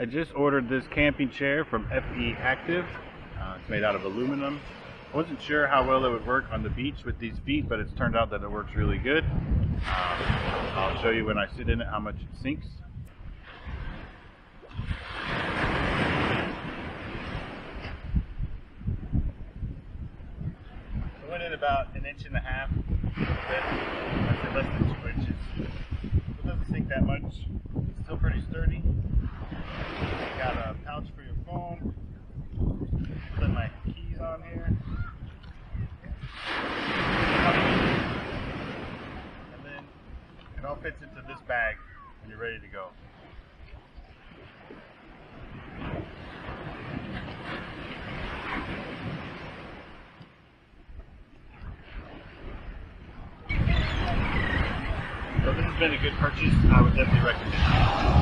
I just ordered this camping chair from FE Active. Uh, it's made out of aluminum. I wasn't sure how well it would work on the beach with these feet, but it's turned out that it works really good. Uh, I'll show you when I sit in it how much it sinks. I went in about an inch and a half. Keys here. And then it all fits into this bag and you're ready to go. So this has been a good purchase. I would definitely recommend it.